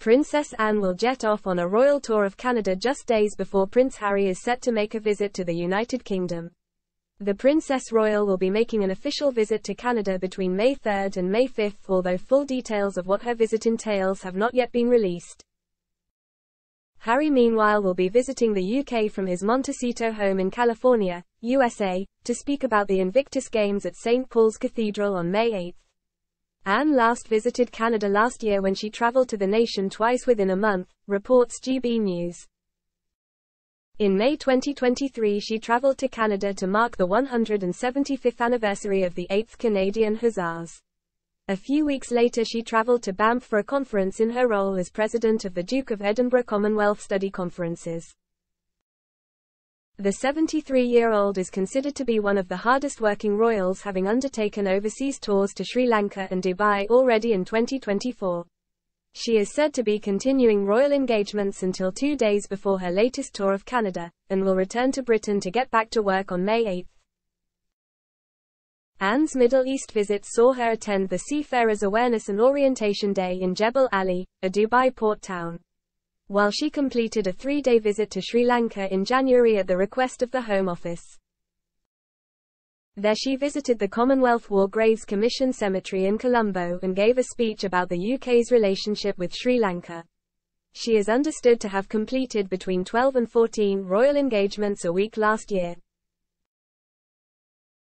Princess Anne will jet off on a royal tour of Canada just days before Prince Harry is set to make a visit to the United Kingdom. The Princess Royal will be making an official visit to Canada between May 3 and May 5, although full details of what her visit entails have not yet been released. Harry meanwhile will be visiting the UK from his Montecito home in California, USA, to speak about the Invictus Games at St. Paul's Cathedral on May 8. Anne last visited Canada last year when she traveled to the nation twice within a month, reports GB News. In May 2023 she travelled to Canada to mark the 175th anniversary of the 8th Canadian Hussars. A few weeks later she travelled to Banff for a conference in her role as president of the Duke of Edinburgh Commonwealth Study Conferences. The 73-year-old is considered to be one of the hardest working royals having undertaken overseas tours to Sri Lanka and Dubai already in 2024. She is said to be continuing royal engagements until two days before her latest tour of Canada, and will return to Britain to get back to work on May 8. Anne's Middle East visit saw her attend the Seafarers Awareness and Orientation Day in Jebel Ali, a Dubai port town. While she completed a three-day visit to Sri Lanka in January at the request of the Home Office. There she visited the Commonwealth War Graves Commission Cemetery in Colombo and gave a speech about the UK's relationship with Sri Lanka. She is understood to have completed between 12 and 14 royal engagements a week last year.